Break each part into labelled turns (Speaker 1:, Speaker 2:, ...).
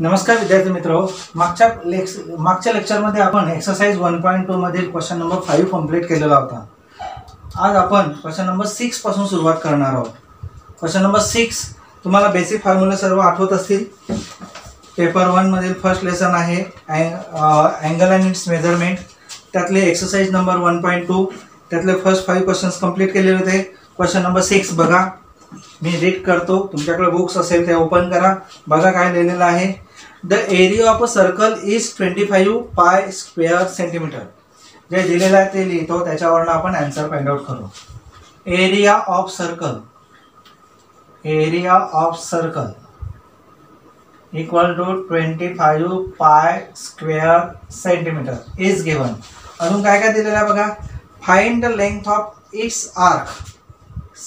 Speaker 1: नमस्कार विद्यार्थी मित्र. मागच्या लेक्स मागच्या लेक्चरमध्ये आपण एक्सरसाइज वन पॉईंट टू मधील क्वेश्चन नंबर फाईव्ह कंप्लीट केलेला होता. आज आपण क्वेश्चन नंबर सिक्सपासून सुरुवात करणार आहोत. क्वेश्चन नंबर सिक्स तुम्हाला बेसिक फॉर्म्युला सर्व आठवत असतील. पेपर वनमधील फर्स्ट लेसन आहे अँगल अँड इट्स मेजरमेंट त्यातले exercise number one point two त्यातले फर्स्ट फाईव्ह क्वेश्चन्स कंप्लीट केलेले होते. क्वेश्चन नंबर सिक्स बघा. मी रीड करतो. तुमच्याकडे बुक्स असेल ते ओपन करा. बघा काय लिहिलेलं आहे. The area of a circle is twenty five pi square centimetre जे दिलेलं आहे ते लिहितो. त्याच्यावरनं आपण अँसर फाइंड आउट करू. Area of circle area of circle equal to twenty five pi square centimetre is given अजून काय काय दिलेलं आहे बघा? Find the length of its arc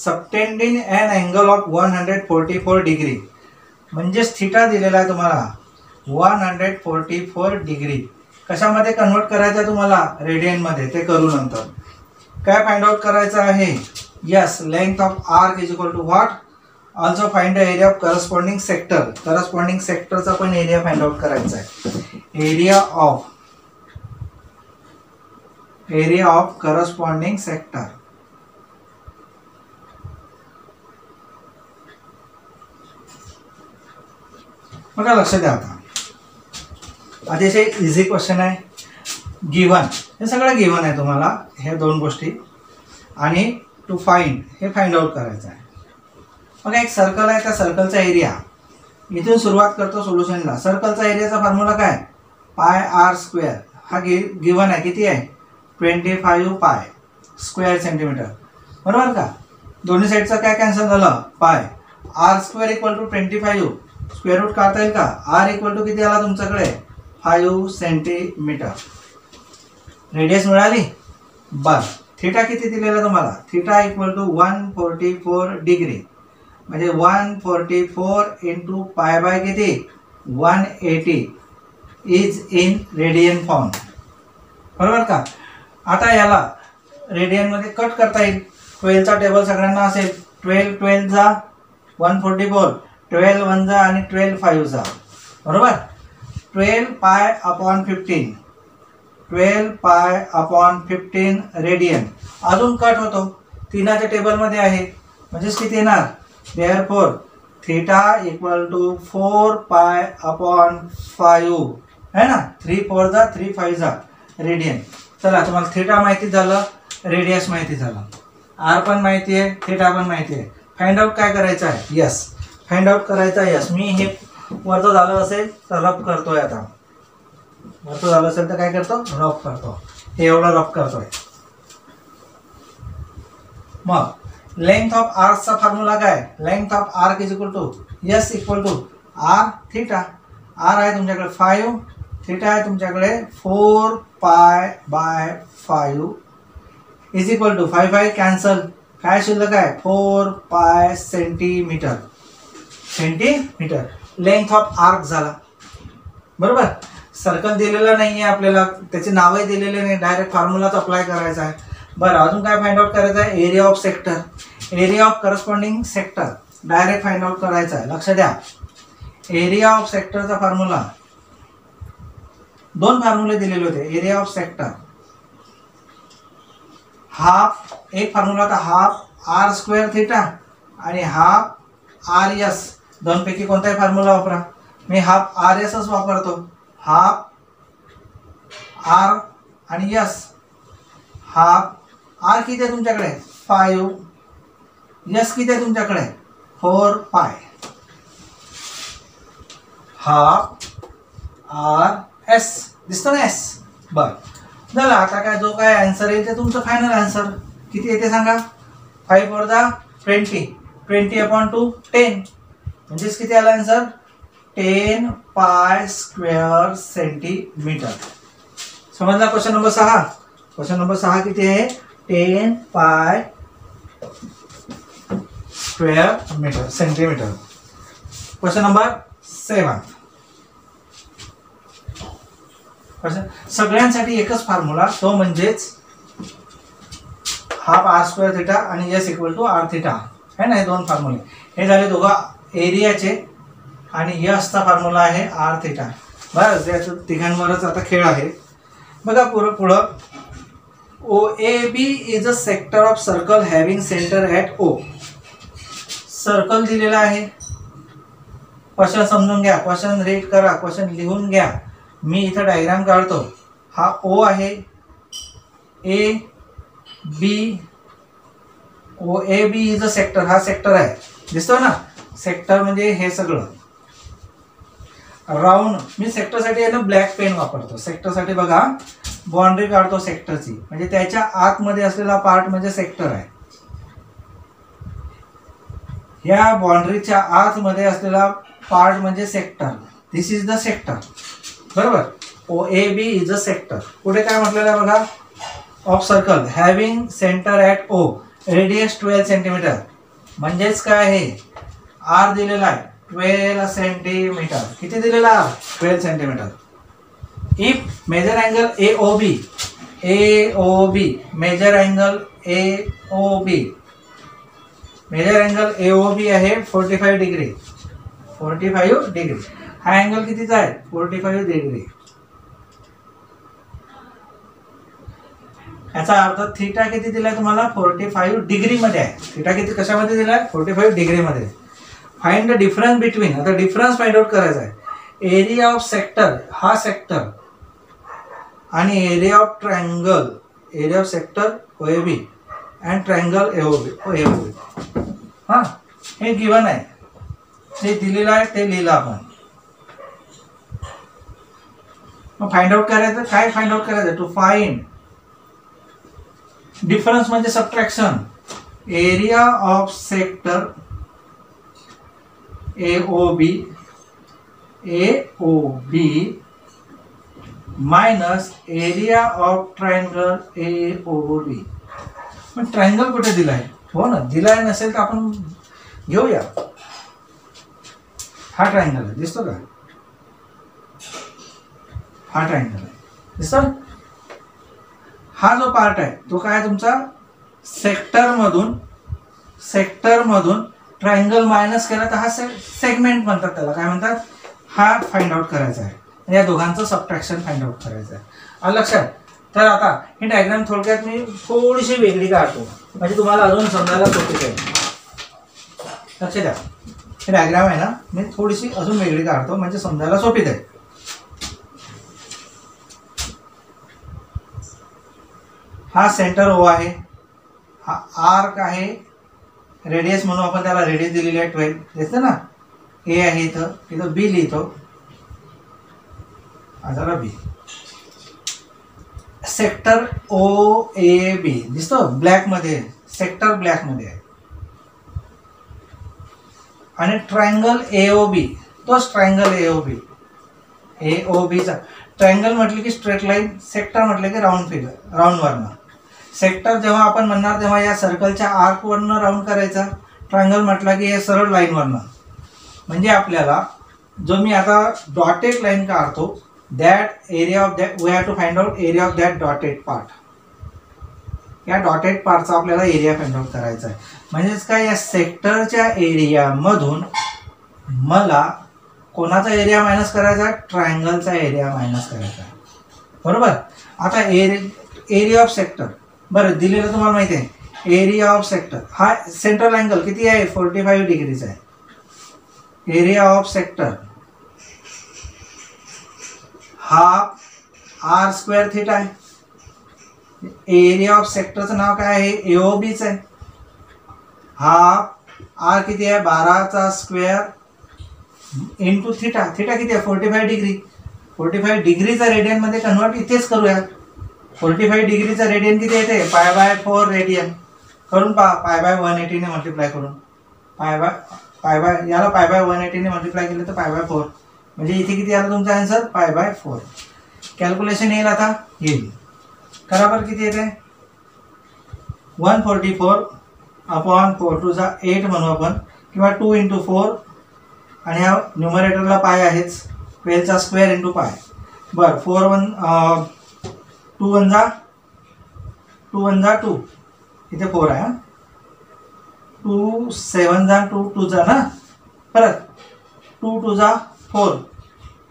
Speaker 1: subtending and angle of one hundred forty four degree म्हणजेच theta दिलेला आहे तुम्हाला. One hundred forty four degree कशामध्ये कन्वर्ट करायचं आहे तुम्हाला? रेडियनमध्ये ते करू नंतर. काय फाइंड आउट करायचं आहे? S length of arc is equal to what also find the area of corresponding sector corresponding सेक्टरचा पण एरिया फाइंड आउट करायचा आहे. Area of area of corresponding sector बघा लक्ष द्या आता. अतिशय इझी क्वेश्चन आहे. गिवन हे सगळं गिवन आहे तुम्हाला. हे दोन गोष्टी. आणि टू फाईंड हे फाइंड आउट करायचं आहे. मग एक सर्कल आहे त्या सर्कलचा एरिया इथून सुरुवात करतो सोल्युशनला सर्कलचा एरियाचा फॉर्म्युला काय? पाय आर स्क्वेअर हा गि गिवन आहे. किती आहे? Twenty five pi square centimetre बरोबर का? दोन्ही साईडचं काय कॅन्सल झालं? Pi R square equal to twenty five square root काढता येईल का? आर इक्वल टू किती आला तुमच्याकडे? फाईव्ह सेंटीमीटर रेडियस मिळाली? बस. थिटा किती दिलेला तुम्हाला? Theta equal to one forty four degree म्हणजे one forty four into pi by किती? One eighty is in radian form बरोबर का? आता याला रेडियनमध्ये कट करता येईल. ट्वेल्वचा टेबल सगळ्यांना असेल. ट्वेल्व ट्वेल्वचा वन फोर्टी फोर ट्वेल्व वनचा आणि ट्वेल्व फाईव्हचा बरोबर? Twelve pi upon fifteen. Twelve pi upon fifteen radian. अजून कट होतो. तीनाच्या टेबलमध्ये आहे. म्हणजेच किती येणार. Therefore theta equal to four pi upon five. है ना? थ्री फोर जा थ्री फाईव्ह जा. रेडियन चला तुम्हाला थिटा माहिती झालं. रेडियस माहिती झालं. आर पण माहिती आहे. थिटा पण माहिती आहे. फाइंड आउट काय करायचं आहे? यस फाइंड आउट करायचं आहे. यस मी हे वरचं झालं असेल तर रफ करतोय आता. वरचं झालं असेल तर काय करतो? रफ करतो. हे एवढं रफ करतोय. मग लेंथ ऑफ आर्कचा फॉर्म्युला काय? Length of arc is equal to S equal to R theta R आहे तुमच्याकडे फाईव्ह थिटा आहे तुमच्याकडे four pi by five is equal to five five cancel काय शिल्लक आहे? Four pi centimetre centimetre length of arc झाला. बरोबर? Circle दिलेलं नाही आहे आपल्याला. त्याचे नावही दिलेले नाही. डायरेक्ट फॉर्म्युलाच अप्लाय करायचा आहे. बरं अजून काय फाइंड आउट करायचं आहे? Area of sector area of corresponding sector direct find out करायचा आहे. लक्ष द्या. एरिया ऑफ सेक्टरचा फॉर्म्युला दोन फॉर्म्युले दिलेले होते. एरिया ऑफ सेक्टर हाफ एक फॉर्म्युला होता. हाफ आर स्क्वेअर थिटा आणि हाफ आर एस दोनपैकी कोणताही फॉर्म्युला वापरा. मी हाफ आर एसच वापरतो. हाफ आर आणि यस हाफ आर किती आहे तुमच्याकडे? फाईव्ह यस किती आहे तुमच्याकडे? Four pi half R S दिसतो ना एस बर. झालं आता काय जो काय आन्सर येईल ते तुमचं फायनल आन्सर किती येते सांगा? फाईव्ह फोर दा twenty twenty upon two ten म्हणजेच किती आला answer ten pi square centimetre. समजला क्वेश्चन नंबर सहा? क्वेश्चन नंबर सहा किती आहे? Ten pi square metre centimetre. Question number seven. सगळ्यांसाठी एकच फॉर्म्युला तो म्हणजेच हाफ आर स्क्वेअर थिटा आणि S equal to R theta है ना हे दोन फॉर्म्युले हे झाले दोघं एरियाचे आणि यसचा फॉर्म्युला आहे आर थिटा बस याचं तिघांवरच आता खेळ आहे. बघा पुढं पुढं. O A B is a sector of circle having centre at O circle दिलेला आहे. क्वेश्चन समजून घ्या. क्वेश्चन रीड करा. क्वेश्चन लिहून घ्या. मी इथं डायग्राम काढतो. हा ओ आहे. A B O A B is a sector हा सेक्टर आहे. दिसतो ना? सेक्टर म्हणजे हे सगळं. राऊंड मी सेक्टरसाठी आहे ना ब्लॅक पेन वापरतो. सेक्टरसाठी बघा बाउंड्री काढतो सेक्टरची म्हणजे त्याच्या आतमध्ये असलेला पार्ट म्हणजे सेक्टर आहे. या बाउंड्रीच्या आतमध्ये असलेला पार्ट म्हणजे sector this is the sector बरोबर? O A B is a sector पुढे काय म्हटलेलं आहे बघा? Of circle having centre at O radius twelve centimetre म्हणजेच काय आहे? आर दिलेला आहे ट्वेल्व सेंटीमीटर किती दिलेला R? Twelve centimetre if major angle A O B A O B major angle A O B major angle A O B आहे forty five degree forty five degree हा angle कितीचा आहे? Forty five degree याचा अर्थ theta किती दिलाय तुम्हाला? Forty five डिग्रीमध्ये आहे. थिटा किती कशामध्ये दिलाय? फोर्टी फाईव्ह डिग्रीमध्ये फाइंड द डिफरन्स बिटवीन आता डिफरन्स फाइंड आउट करायचा आहे. एरिया ऑफ सेक्टर हा सेक्टर आणि area of triangle area of sector O A B and triangle A O B O A O B हां हे given आहे. जे दिलेलं आहे ते लिहिलं आपण. मग फाइंड आउट करायचं काय फाइंड आउट करायचं? टू फाइंड डिफरन्स म्हणजे subtraction area of sector A O B A O B minus area of triangle A O B पण ट्रायंगल कुठे दिलाय? हो ना दिलाय नसेल तर आपण घेऊया. हा ट्रायंगल आहे दिसतो का? हा ट्रायंगल आहे दिसतो? हा जो पार्ट आहे तो काय आहे तुमचा? सेक्टरमधून सेक्टरमधून ट्रायंगल मायनस केला तर हा से सेगमेंट म्हणतात त्याला. काय म्हणतात? हा फाइंड आउट करायचा आहे. या दोघांचं सबट्रॅक्शन फाइंड आउट करायचं आहे. आलं लक्षात. तर आता ही डायग्राम थोडक्यात मी थोडीशी वेगळी काढतो. म्हणजे तुम्हाला अजून समजायला सोपी जाईल लक्ष द्या. ही डायग्राम आहे ना मी थोडीशी अजून वेगळी काढतो. म्हणजे समजायला सोपी जाईल हा सेंटर ओ आहे. हा आर्क आहे. रेडियस म्हणून आपण त्याला रेडियस दिलेली आहे ट्वेल्व दिसतं ना? ए आहे इथं. तिथं बी लिहितो. आजारा बी सेक्टर ओ ए बी दिसतो? ब्लॅकमध्ये सेक्टर ब्लॅकमध्ये आहे आणि ट्रायंगल ए ओ बी तोच triangle A O B A ओ बीचा ट्रायंगल म्हटलं की स्ट्रेट लाईन सेक्टर म्हटलं की राऊंड फिगर राऊंड राऊंडवरनं सेक्टर जेव्हा आपण म्हणणार तेव्हा या सर्कलच्या आर्कवरनं राऊंड करायचा. ट्रायंगल म्हटला की हे सरळ लाईनवरनं म्हणजे आपल्याला जो मी आता डॉटेड लाईन काढतो that area of that we have to find out area of that dotted part या डॉटेड पार्टचा आपल्याला एरिया फाइंड आउट करायचा आहे म्हणजेच काय या सेक्टरच्या एरियामधून मला कोणाचा एरिया मायनस करायचा? ट्रायंगलचा एरिया मायनस करायचा. बरोबर? आता एरिया ऑफ सेक्टर बरं दिलेलं तुम्हाला माहिती आहे. एरिया ऑफ सेक्टर हा सेंट्रल अँगल किती आहे? फोर्टी फाईव्ह डिग्रीचा आहे. एरिया ऑफ सेक्टर हा आर स्क्वेअर थिटा आहे. एरिया ऑफ सेक्टरचं नाव काय आहे? एओ बीच आहे. हा आर किती आहे? बाराचा स्क्वेअर इंटू थिटा थिटा किती आहे? Forty five degree forty five डिग्रीचा रेडियनमध्ये कन्वर्ट इथेच करूया. फोर्टी फाईव्ह डिग्रीचा रेडियन किती येते? पाय बाय फोर रेडियन करून पहा पाय बाय वन एटीने मल्टिप्लाय करून. पाय बाय पाय बाय याला पाय बाय वन एटीने मल्टिप्लाय केलं तर पाय बाय फोर म्हणजे इथे किती आलं तुमचा answer pi by four calculation येईल आता? येईल. करा बरं किती येते? One forty four upon four टूचा eight म्हणू आपण. किंवा टू इंटू फोर आणि ह्या न्युमरेटरला पाय आहेच. ट्वेल्वचा स्क्वेअर इंटू पाय. बरं फोर वन टू वन जा. टू वन जा टू. इथे फोर आहे टू सेवन जा टू टू जा ना. परत. टू टू जा फोर.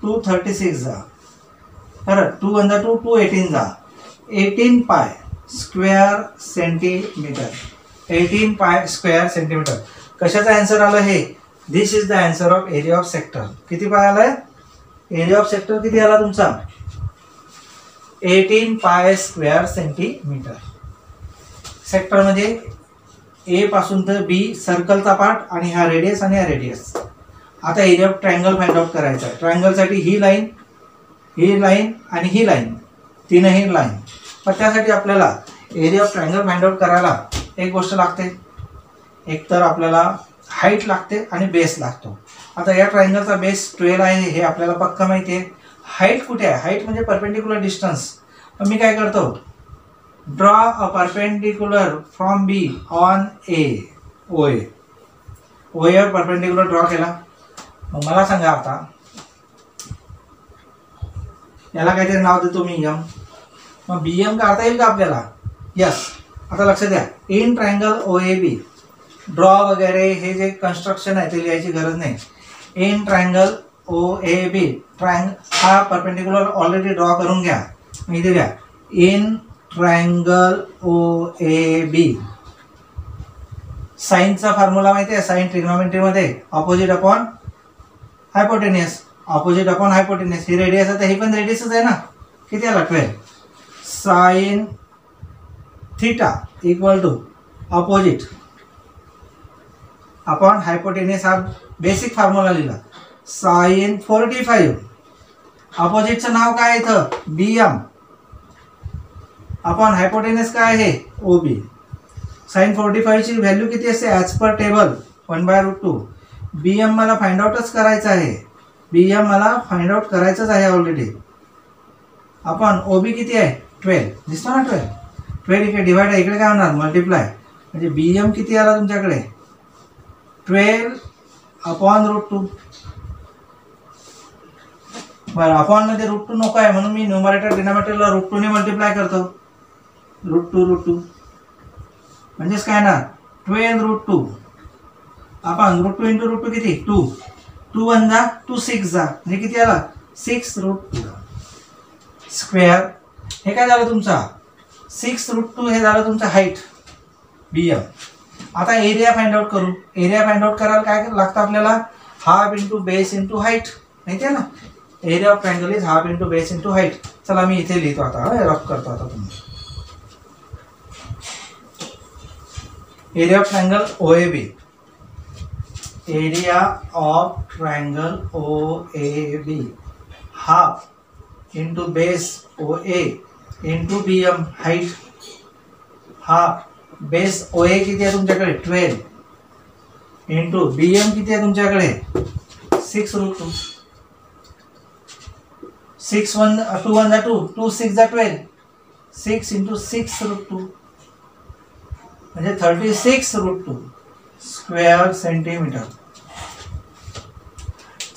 Speaker 1: टू थर्टी सिक्स जा. परत. टू वन जा टू टू एटीन जा. Eighteen pi square centimetre. Eighteen pi square centimetre. कशाचं आन्सर आलं हे? This is the answer of area of sector किती पाय आलाय? एरिया ऑफ सेक्टर किती आला तुमचा? Eighteen pi square centimetre. Sector म्हणजे ए पासून तर बी सर्कलचा पार्ट आणि हा रेडियस आणि हा रेडियस आता area of triangle find out करायचा आहे. ट्रायंगलसाठी ही लाईन ही लाईन आणि ही लाईन तीनही लाईन पण त्यासाठी आपल्याला area of triangle find out करायला एक गोष्ट लागते. एक तर आपल्याला हाईट लागते आणि बेस लागतो. आता या ट्रायंगलचा बेस ट्वेल्व आहे हे आपल्याला पक्का माहिती आहे. हाईट कुठे आहे? हाईट म्हणजे परपेंडिक्युलर डिस्टन्स मी काय करतो? Draw a perpendicular from B on A O A O A perpendicular draw केला. मग मला सांगा आता. याला काहीतरी नाव देतो मी यम मग बी एम काढता येईल का आपल्याला? यस आता लक्ष द्या. In triangle O A B draw वगैरे हे जे कन्स्ट्रक्शन आहे ते लिहायची गरज नाही. In triangle O A B triangle हा परपेंडिक्युलर ऑलरेडी ड्रॉ करून घ्या. माहिती इथे घ्या. In triangle O A B साईनचा formula माहिती आहे? Sine ट्रिग्नॉमेंट्रीमध्ये opposite upon hypotenuse opposite upon hypotenuse ही रेडियस आहे तर ही पण रेडियसच आहे ना? किती आला? Twelve sine theta equal to opposite upon hypotenuse हा बेसिक फॉर्म्युला लिहिला. Sine forty five. अपोजिटचं नाव काय आहे इथं? बी एम आपण हायपोटेनियस काय आहे? ओ बी साईन फोर्टी फाईव्हची व्हॅल्यू किती असते? As per table one by root two B M मला फाइंड आउटच करायचं आहे. बी एम मला फाइंड आउट करायचंच आहे ऑलरेडी आपण ओ बी किती आहे? ट्वेल्व दिसतो ना ट्वेल्व ट्वेल्व इकडे डिवाइड आहे इकडे काय होणार? मल्टिप्लाय म्हणजे बी एम किती आला तुमच्याकडे? ट्वेल्व अपॉन रूट टू बरं अपॉनमध्ये रूट टू नको आहे म्हणून मी न्युमरेटर डिनॉमिनेटरला रूट टूने मल्टिप्लाय करतो. रूट टू रूट टू म्हणजेच काय ना? ट्वेल्व रूट टू आपण root two into root two किती? टू टू वन जा टू सिक्स जा. म्हणजे किती आला? सिक्स रूट टू स्क्वेअर हे काय झालं तुमचा? सिक्स रूट टू हे झालं तुमचं हाईट बी एम आता एरिया फाइंड आउट करू. एरिया फाइंड आउट करायला काय लागतं आपल्याला? Half into base into height माहिती आहे ना? Area of triangle is half into base into height चला मी इथे लिहितो आता रफ करतो आता तुम्ही. Area of triangle O A B area of triangle O A B half into base O A into B M height half base O A किती आहे तुमच्याकडे? ट्वेल्व इंटू बी एम किती आहे तुमच्याकडे? Six root two six one two one जा two two six जा twelve. Six into six root two म्हणजे thirty six root two square centimetre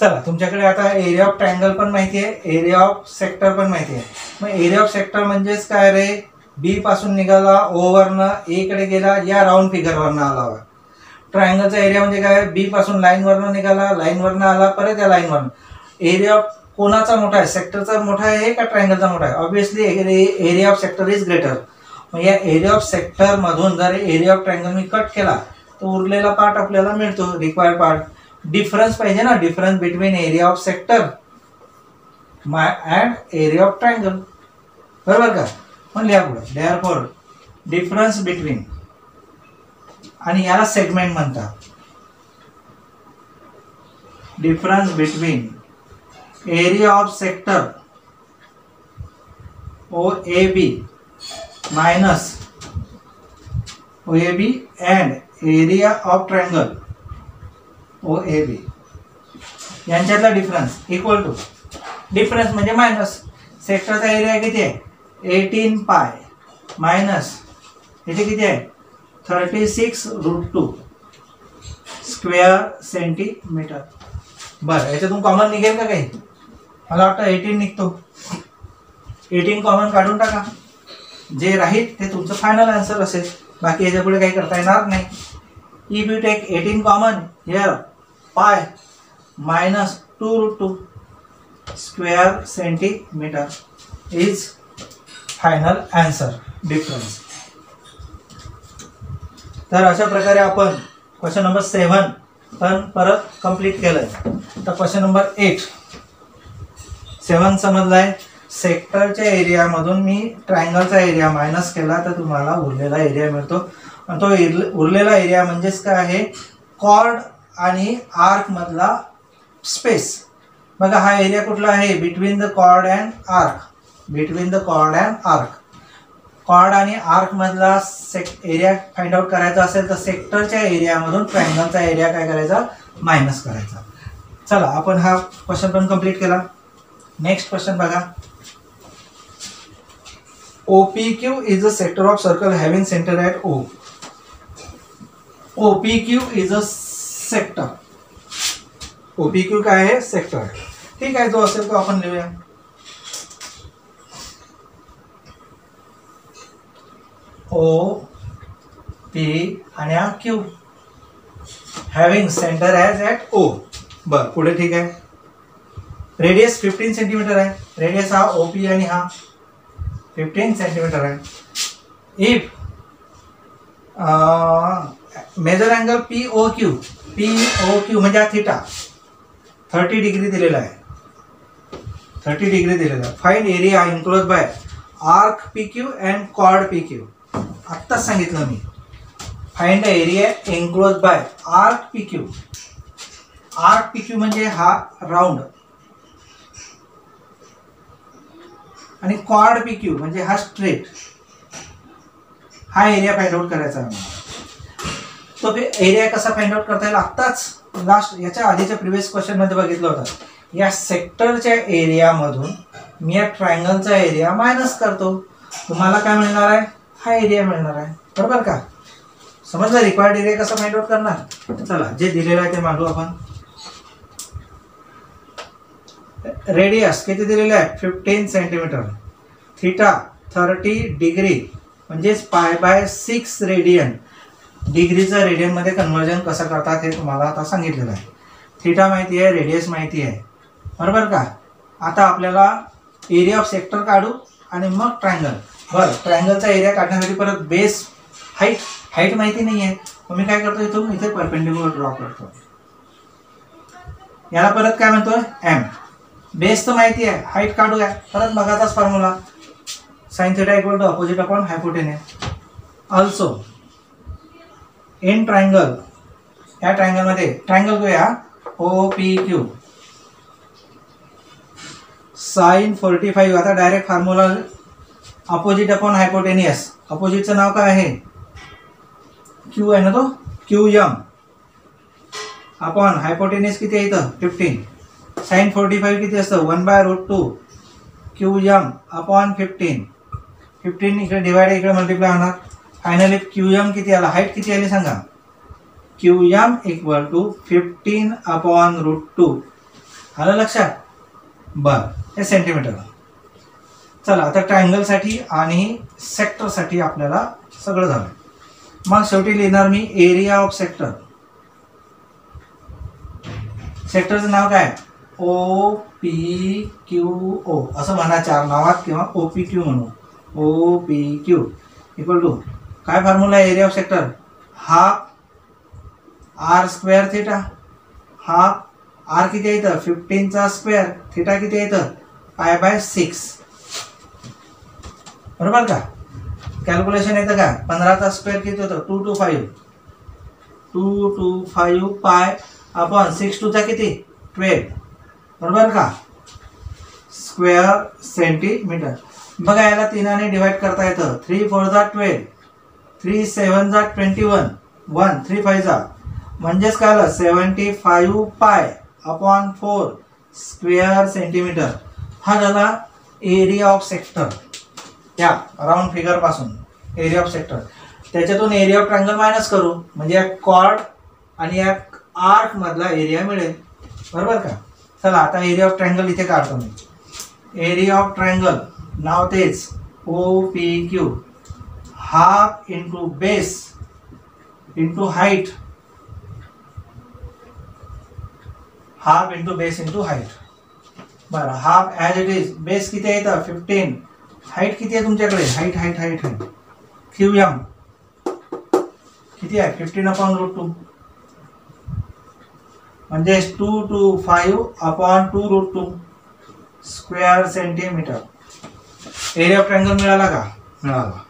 Speaker 1: चला तुमच्याकडे आता एरिया ऑफ ट्रँगल पण माहिती आहे एरिया ऑफ सेक्टर पण माहिती आहे. मग एरिया ऑफ सेक्टर म्हणजेच काय रे? बी पासून निघाला ओवरनं एकडे ए कडे गेला या राऊंड फिगरवरनं आला हवा ट्रायंगलचा एरिया म्हणजे काय? बी पासून लाईनवरनं निघाला लाईनवरनं आला परत या लाईनवरनं एरिया ऑफ कोणाचा मोठा आहे? सेक्टरचा मोठा आहे का ट्रायंगलचा मोठा आहे? Obviously area of sector is greater मग या एरिया ऑफ सेक्टर मधून जर एरिया ऑफ ट्रायंगल मी कट केला तर उरलेला पार्ट आपल्याला मिळतो रिक्वायर्ड पार्ट डिफरन्स पाहिजे ना? Difference between area of sector my and area of triangle बरोबर का? पण लिहा पुढे. डेअर फोर डिफरन्स बिटवीन आणि याला सेगमेंट म्हणतात. Difference between area of sector O A B minus O A B and area of O A B यांच्यातला difference equal to difference म्हणजे मायनस सेक्टरचा एरिया किती आहे? एटीन पाय मायनस इथे किती आहे? Thirty six root two square centimetre बरं याच्यातून कॉमन निघेल का काही? मला वाटतं एटीन निघतो. एटीन कॉमन काढून टाका. जे राहील ते तुमचं फायनल आन्सर असेल. बाकी याच्यापुढे काही करता येणार नाही. If you take eighteen common here pi minus two root two square centimetre is final answer difference तर अशा प्रकारे आपण क्वेश्चन नंबर सेवन पण परत कंप्लीट आहे तर क्वेश्चन नंबर एट सेवन समजलाय. सेक्टरच्या एरियामधून मी ट्रायंगलचा एरिया मायनस केला तर तुम्हाला उरलेला एरिया मिळतो. आणि तो उरलेला एरिया म्हणजेच काय आहे? कॉर्ड आणि आर्कमधला स्पेस बघा हा एरिया कुठला आहे? Between the chord and arc between the chord and arc chord आणि आर्कमधला सेक एरिया फाइंड आउट करायचा असेल तर सेक्टरच्या एरियामधून ट्रायंगलचा एरिया काय करायचा? मायनस करायचा. चला आपण हा क्वेश्चन पण कंप्लीट केला. नेक्स्ट क्वेश्चन बघा. OPQ is a sector of circle having center at O. OPQ is O P Q काय आहे? सेक्टर ठीक आहे जो असेल तो आपण लिहूया. ओ पी आणि हा Q having centre as at O बर पुढे ठीक आहे. रेडियस फिफ्टीन सेंटीमीटर आहे. रेडियस हा ओ पी आणि हा फिफ्टीन सेंटीमीटर आहे. If major angle P O Q P O Q म्हणजे हा थिटा थर्टी डिग्री दिलेला आहे. थर्टी डिग्री दिलेला आहे. Find area enclose by arc P Q and chord P Q आत्ताच सांगितलं मी. Find area enclose by arc P Q arc P Q म्हणजे हा राऊंड आणि कॉर्ड पी क्यू म्हणजे हा स्ट्रेट हा एरिया फाइंड आउट करायचा आहे तो एरिया कसा फाइंड आउट करता येईल? आत्ताच लास्ट याच्या आधीच्या प्रिव्हियस क्वेश्चनमध्ये बघितलं होतं. या सेक्टरच्या एरियामधून मी या ट्रायंगलचा एरिया मायनस करतो. तुम्हाला काय मिळणार आहे? हा एरिया मिळणार आहे. बरोबर का? समजलं? रिक्वायर्ड एरिया कसा फाइंड आउट करणार? चला जे दिलेलं आहे ते मांडू आपण. रेडियस किती दिलेले आहे fifteen centimetre theta thirty degree म्हणजेच पाय बाय सिक्स रेडियन डिग्रीचं रेडियनमध्ये कन्वर्जन कसं करतात हे तुम्हाला आता सांगितलेलं आहे. थिटा माहिती आहे रेडियस माहिती आहे. बरोबर का? आता आपल्याला एरिया ऑफ सेक्टर काढू आणि मग ट्रायंगल बरं ट्रायंगलचा एरिया काढण्यासाठी परत बेस हाईट हाईट माहिती नाही आहे मग मी काय करतो इथून? इथे परपेंडिक्युलर ड्रॉ करतो. याला परत काय म्हणतो एम बेस तर माहिती आहे. हाईट काढूया. परत मगाचाच formula sine theta equal to opposite upon hypotenuse also in triangle या ट्रायंगलमध्ये ट्रायंगल घेऊया O P Q sine forty five आता direct formula opposite upon hypotenuse अपोजिटचं नाव काय आहे? क्यू आहे ना तो? क्यू यम अपॉन हायपोटेनियस किती आहे इथं? फिफ्टीन साईन फोर्टी फाईव्ह किती असतं? One by root two Q M upon fifteen fifteen इकडे डिवाइड इकडे मल्टिप्लाय होणार. फायनली क्यू यम किती आला? हाईट किती आली सांगा? Q M equal to fifteen upon root two आलं लक्षात? बर हे सेंटीमीटर चला आता ट्रायंगलसाठी आणि सेक्टरसाठी आपल्याला सगळं झालं. मग शेवटी लिहिणार मी एरिया ऑफ सेक्टर सेक्टरचं नाव काय? ओ पी क्यू ओ असं म्हणा चार नावात किंवा ओ पी क्यू म्हणू O P Q equal to काय फॉर्म्युला आहे area of sector half R square theta half R किती येतं फिफ्टीनचा स्क्वेअर थिटा किती येतं फाय पाय बाय सिक्स बरोबर का? कॅल्क्युलेशन येतं का? पंधराचा स्क्वेअर किती होतं? Two two five two two five pi upon six टूचा किती? ट्वेल्व बरोबर का? Square centimetre. बघा याला तिनाने डिवाइड करता येतं. थ्री फोर जा ट्वेल्व थ्री सेवन जा twenty one one three five जा. म्हणजेच काय आलं? Seventy five pi upon four square centimetre हा झाला एरिया ऑफ सेक्टर या राऊंड फिगरपासून एरिया ऑफ सेक्टर त्याच्यातून एरिया ऑफ ट्रँगल मायनस करू. म्हणजे या कॉर्ड आणि या आर्कमधला एरिया मिळेल. बरोबर का? चला, आता एरिया ऑफ़ ट्रायंगल इथे काढतो मी. एरिया ऑफ़ ट्रायंगल नाव तेच. O P Q half into base into height half into base into height बरं half as it is base आहे फिफ्टीन किती आहे तुमच्याकडे? Height height height height Q M आहे? फिफ्टीन अपॉन रूट टू म्हणजे two two five upon two root two square centimetre. Area of triangle मिळाला का? मिळाला.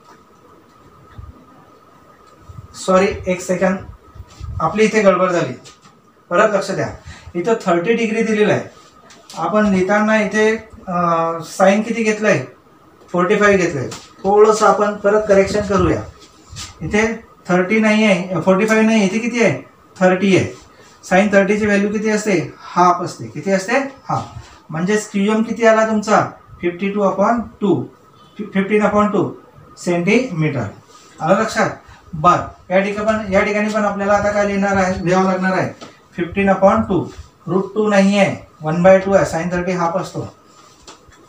Speaker 1: सॉरी एक सेकंड आपली इथे गडबड झाली. परत लक्ष द्या. इथं थर्टी डिग्री दिलेलं आहे. आपण लिहिताना इथे साईन किती घेतलं आहे फोर्टी फाईव्ह घेतलं आहे थोडंसं आपण परत करेक्शन करूया. इथे थर्टी नाही आहे फोर्टी फाईव्ह नाही इथे किती आहे? थर्टी आहे. साईन थर्टीची व्हॅल्यू किती असते? हाफ असते. किती असते? हाफ. म्हणजेच क्यूएम किती आला तुमचा? Fifty two upon two. Fifteen upon two. Centimetre. आलं लक्षात? बर. या ठिकाणी पण या ठिकाणी पण आपल्याला आता काय लिहिणार आहे? लिहावं लागणार आहे. Fifteen upon two. Root two नाही आहे वन बाय टू आहे. साईन थर्टी हाफ असतो.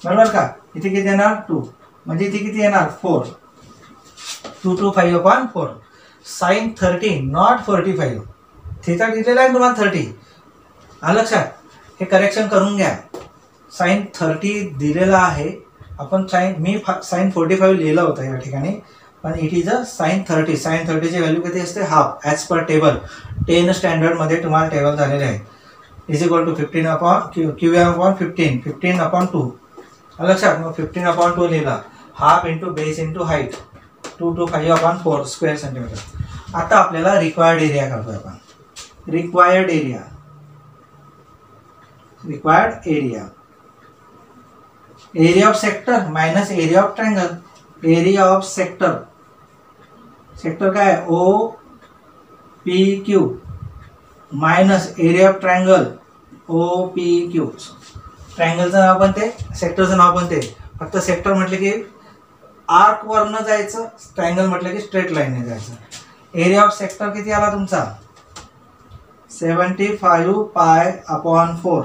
Speaker 1: बरोबर का? इथे किती येणार? टू. म्हणजे इथे किती येणार? Four. Two two five upon four. Sine thirty not forty five. Theta दिलेला आहे तुम्हाला थर्टी आलं लक्षात? हे करेक्शन करून घ्या. साईन थर्टी दिलेला आहे. आपण साईन मी साईन फोर्टी फाईव्ह लिहिलं होतं या ठिकाणी. पण it is a sine thirty sine थर्टीची value किती असते? Half as per table ten स्टँडर्डमध्ये तुम्हाला टेबल झालेले आहे is equal to fifteen upon Q Q M upon fifteen fifteen upon two लक्षात? मग फिफ्टीन अपॉन टू लिहिला. Half into base into height two two five upon four square centimetre आता आपल्याला required area काढतोय आपण. Required area required area area of sector minus area of triangle area of sector sector काय? O P Q minus area of triangle O P Q ट्रायंगलचं नाव पण ते सेक्टरचं नाव पण ते. फक्त सेक्टर म्हटलं की आर्कवरनं जायचं ट्रायंगल म्हटलं की स्ट्रेट लाईनने जायचं. एरिया ऑफ सेक्टर किती आला तुमचा? Seventy five pi upon four.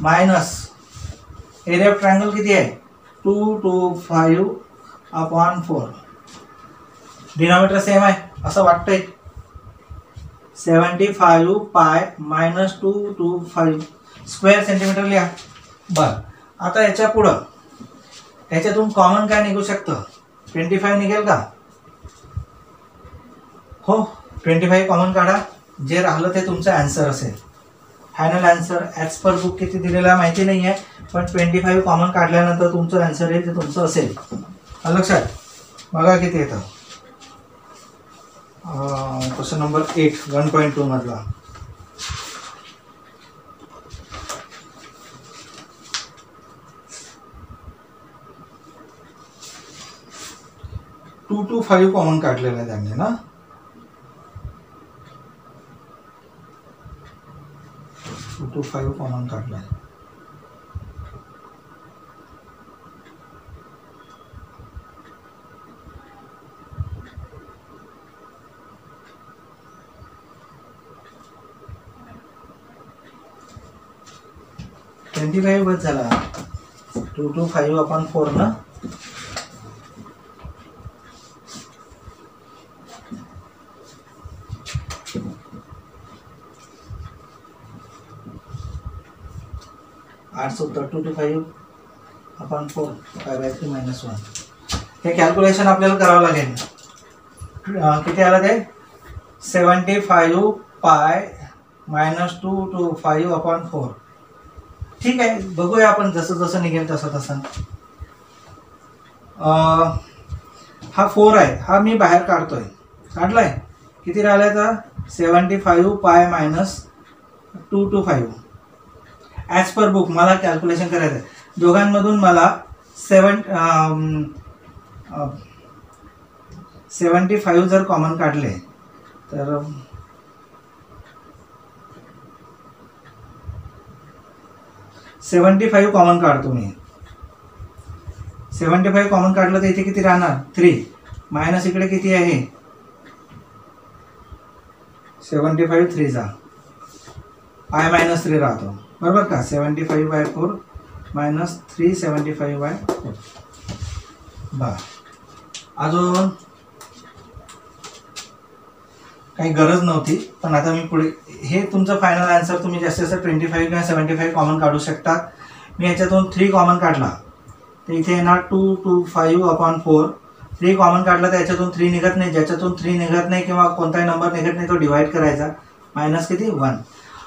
Speaker 1: Minus. Area of triangle किती आहे? Two two five upon four. Denominator same आहे असं वाटतंय. Seventy five pi minus two two five. Square centimetre लिहा. बर. आता याच्या पुढं. याच्यातून कॉमन काय निघू शकतं? ट्वेंटी फाईव्ह निघेल का? हो ट्वेंटी फाईव्ह कॉमन काढा. जे राहिलं ते तुमचं ॲन्सर असेल. Final answer as per book किती दिलेला माहिती नाही आहे पण ट्वेंटी फाईव्ह कॉमन काढल्यानंतर तुमचं ॲन्सर येईल ते तुमचं असेल. लक्षात? बघा किती येतं. Question number eight one point two मधला. टू टू फाईव्ह कॉमन काढलेलं आहे त्यांनी ना? टू टू फाईव्ह कॉमन काढलं आहे ट्वेंटी फाईव्ह बस झाला. Two two five upon four ना two two five upon four five by three minus one हे कॅल्क्युलेशन आपल्याला करावं लागेल. किती आलं ते? Seventy five pi minus two two five upon four ठीक आहे बघूया आपण जसं जसं निघेल तसं तसं. हा फोर आहे. हा मी बाहेर काढतोय. काढलाय? किती राहिलाय तर seventy five pi minus two two five as per book मला कॅल्क्युलेशन करायचं आहे दोघांमधून मला सेवन सेवन्टी फाईव्ह जर कॉमन काढले तर सेवन्टी फाईव्ह कॉमन काढतो मी. सेवन्टी फाईव्ह कॉमन काढलं तर इथे किती राहणार? थ्री मायनस इकडे किती आहे? सेवन्टी फाईव्ह थ्रीचा आय मायनस थ्री राहतो. बरोबर का? Seventy five by four minus three seventy five by four बा अजून काही गरज नव्हती पण आता मी पुढे हे तुमचं फायनल आन्सर तुम्ही जास्तीत जास्त ट्वेंटी फाईव्ह किंवा सेवन्टी फाईव्ह कॉमन काढू शकता. मी याच्यातून थ्री कॉमन काढला. तर इथे येणार two two five upon four three common काढला तर याच्यातून थ्री निघत नाही. ज्याच्यातून थ्री निघत नाही किंवा कोणताही नंबर निघत नाही तो डिवाईड करायचा. मायनस किती? वन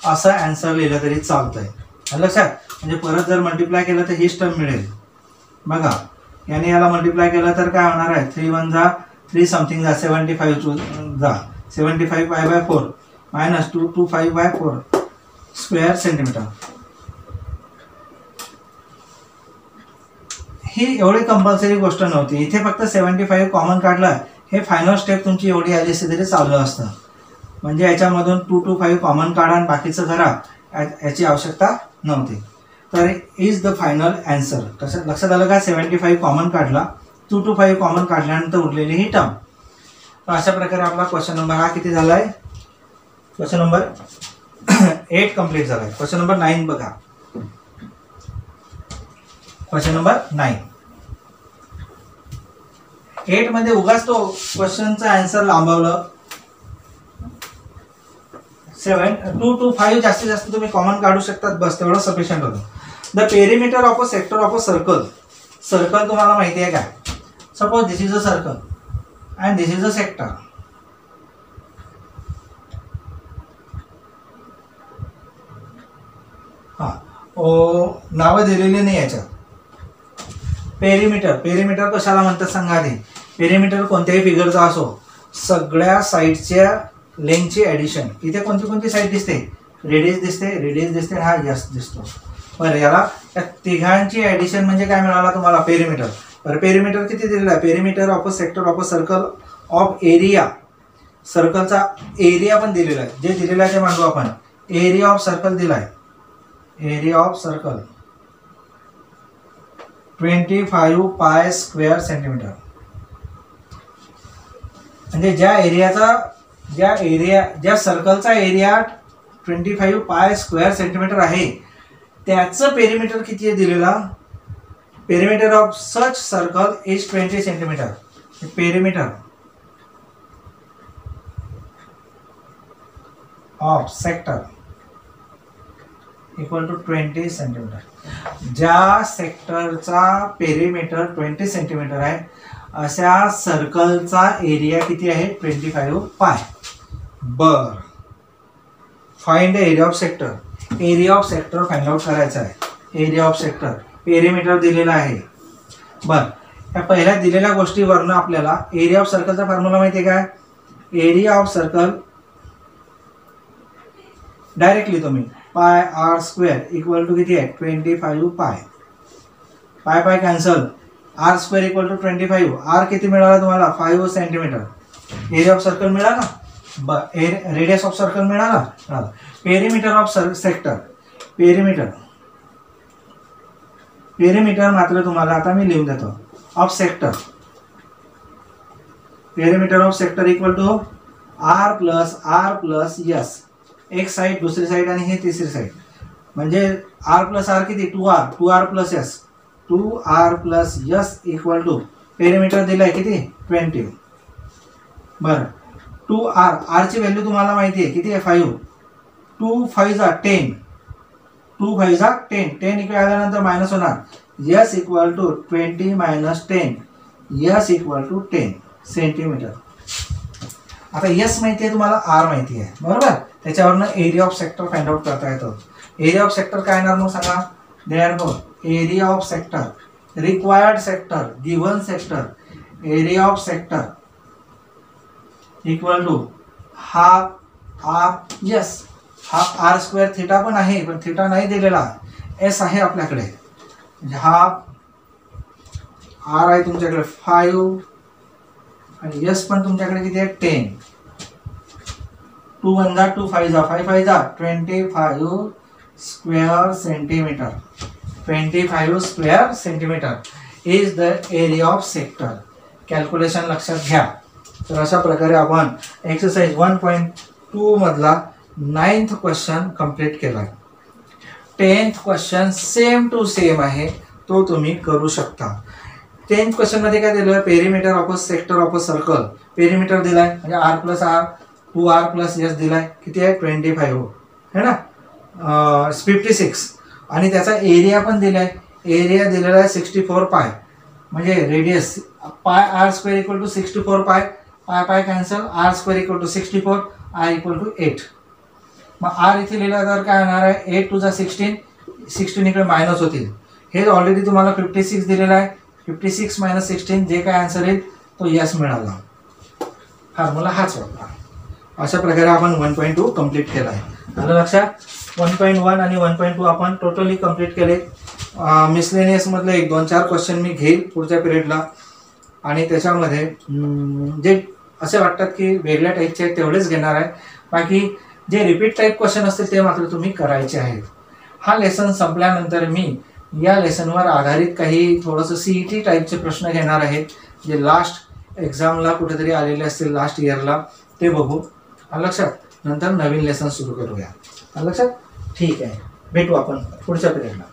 Speaker 1: असं ॲन्सर लिहिलं तरी चालतं आहे लक्षात म्हणजे परत जर मल्टिप्लाय केलं तर हीच टर्म मिळेल. बघा याने याला मल्टिप्लाय केलं तर काय होणार आहे? थ्री वन जा थ्री समथिंग जा सेवन्टी फाईव्ह टू जा. Seventy five five by four minus two two five by four square centimetre ही एवढी कंपल्सरी गोष्ट नव्हती. इथे फक्त सेवन्टी फाईव्ह कॉमन काढलं हे फायनल स्टेप तुमची एवढी आली असती तरी चाललं असतं. म्हणजे याच्यामधून टू टू फाईव्ह कॉमन काढा आणि बाकीचं करा या- याची आवश्यकता नव्हती. तर इज द फायनल अँसर कसं लक्षात आलं का? सेवन्टी फाईव्ह कॉमन काढला टू टू फाईव्ह कॉमन काढल्यानंतर उरलेली ही टर्म तर अशा प्रकारे आपला क्वेश्चन नंबर हा किती झाला आहे क्वेश्चन नंबर एट कंप्लीट झाला आहे क्वेश्चन नंबर नाईन बघा क्वेश्चन नंबर नाईन एटमध्ये उगाच तो क्वेश्चनचा आन्सर लांबवलं. सेवन टू टू फाईव्ह जास्तीत जास्त तुम्ही कॉमन काढू शकतात. बस तेवढं सफिशियंट होतं. The perimeter of a sector of a circle circle तुम्हाला माहिती आहे काय suppose this is a circle and this is a sector हा. ओ नावं दिलेली नाही याच्यात. पेरिमीटर पेरिमीटर कशाला म्हणतात सांगा आधी? पेरिमीटर कोणत्याही फिगरचा असो. सगळ्या साईडच्या लेंथची ॲडिशन इथे कोणती कोणती साईड दिसते? रेडियस दिसते रेडियस दिसते हा यस दिसतो. बरं याला त्या तिघांची ॲडिशन म्हणजे काय मिळाला तुम्हाला? पेरिमीटर बरं पेरिमीटर किती दिलेला आहे? Perimeter of a sector of a circle of area सर्कलचा area पण दिलेला आहे. जे दिलेलं आहे ते मांडू आपण. एरिया ऑफ सर्कल दिला आहे area of circle twenty five pi square centimetre म्हणजे ज्या एरियाचा ज्या एरिया ज्या सर्कलचा area twenty five pi square centimetre आहे त्याचं पेरिमीटर किती आहे दिलेला? Perimeter of such circle is twenty centimetre perimeter of sector equal to twenty centimetre ज्या सेक्टरचा पेरिमीटर ट्वेंटी सेंटीमीटर आहे अशा सर्कलचा एरिया किती आहे? Twenty five pi. बर. Find area of sector area of sector find out करायचा आहे. एरिया ऑफ सेक्टर पेरिमीटर दिलेला आहे. बर. या पहिल्या दिलेल्या गोष्टीवरनं आपल्याला एरिया ऑफ सर्कलचा फॉर्म्युला माहिती आहे काय? एरिया ऑफ सर्कल डायरेक्टली तुम्ही पाय आर स्क्वेअर इक्वल टू किती आहे? Twenty five pi pi pi cancel r square equal to twenty five r किती मिळाला तुम्हाला? Five centimetre area of circle मिळाला? रेडियस ऑफ सर्कल मिळाला? मिळाला. Perimeter of sir sector perimeter perimeter मात्र तुम्हाला आता मी लिहून देतो. Of sector perimeter of sector equal to r plus r plus s एक साईड दुसरी साईड आणि ही तिसरी साईड म्हणजे आर प्लस आर किती? Two r two r plus s two r plus s equal to perimeter दिलं आहे किती? ट्वेंटी बरं. टू आर आरची व्हॅल्यू तुम्हाला माहिती आहे. किती आहे? फाईव्ह टू फाईव्ह जा टेन टू फाईव्ह जा टेन टेन इकडे आल्यानंतर मायनस होणार. S equal to twenty minus ten s equal to ten centimetre आता यस माहिती आहे तुम्हाला आर माहिती आहे. बरोबर? त्याच्यावरनं area of sector find out करता येतो. एरिया ऑफ सेक्टर काय येणार मग सांगा? There four area of sector required sector given sector area of sector equal to half r s half r square theta पण आहे पण थिटा नाही दिलेला. एस आहे आपल्याकडे. म्हणजे हाफ आर आहे तुमच्याकडे फाईव्ह आणि यस पण तुमच्याकडे किती आहे? टेन टू वन जा टू फाईव्ह जा फाईव्ह फाईव्ह जा twenty five square centimetre twenty five square centimetre is the area of sector calculation लक्षात घ्या. तर अशा प्रकारे आपण एक्सरसाइज वन पॉईंट टू मधला नाईन्थ क्वेश्चन कंप्लीट केला tenth question same to same आहे तो तुम्ही करू शकता. टेन्थ क्वेश्चनमध्ये काय दिलं perimeter of a sector of a circle perimeter दिलाय म्हणजे r plus r two R plus S दिलाय. किती आहे? ट्वेंटी फाईव्ह है ना? फिफ्टी सिक्स आणि त्याचा एरिया पण दिलाय. एरिया दिलेला आहे सिक्स्टी फोर पाय म्हणजे radius pi r square equal to sixty four pi pi pi cancel r square equal to sixty four r equal to eight मग आर इथे लिहिला तर काय होणार आहे? एट टू जा सिक्स्टीन सिक्स्टीन इकडे मायनस होतील. हे ऑलरेडी तुम्हाला फिफ्टी सिक्स दिलेलं आहे फिफ्टी सिक्स मायनस सिक्स्टीन जे काय आन्सर येईल तो यस मिळाला. फॉर्म्युला हाच वापरा. अशा प्रकारे आपण वन पॉईंट टू कंप्लीट केला आहे. आलं लक्षात वन पॉईंट वन आणि वन पॉईंट टू आपण टोटली कंप्लीट केले. मिसलेनियसमधले एक दोन चार क्वेश्चन मी घेईल पुढच्या पिरियडला आणि त्याच्यामध्ये जे असे वाटतात की वेगळ्या टाईपचे आहेत तेवढेच घेणार आहे बाकी जे रिपीट टाईप क्वेश्चन असतील ते मात्र तुम्ही करायचे आहेत. हा लेसन संपल्यानंतर मी या लेसनवर आधारित काही थोडंसं सी ई टी टाईपचे प्रश्न घेणार आहेत जे लास्ट एक्झामला कुठेतरी आलेले असतील लास्ट इयरला ते बघू. लक्षात नंतर नवीन लेसन सुरू करूया. लक्षात ठीक आहे. भेटू आपण पुढच्या पिरियडला